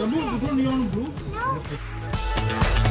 Remove the neon blue. No.